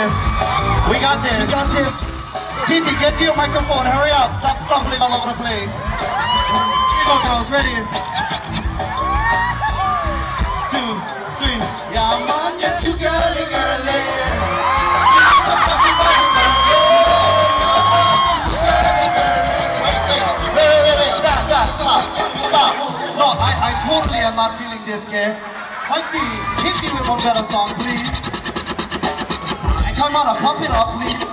this. We got this. We got this. Pippi, get to your microphone. Hurry up. Stop stumbling all over the place. Here go, girls. Ready? Two, three. Yeah, man, you're too girly, girly. Wait, wait, wait, wait, wait. Stop, stop, stop. Stop. No, I, I totally am not feeling this, okay? Mikey, hit me with one better song, please. And come on, pump it up, please. This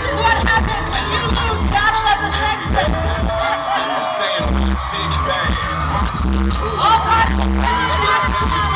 is what happens when you lose. Battle of the Sexes. All parts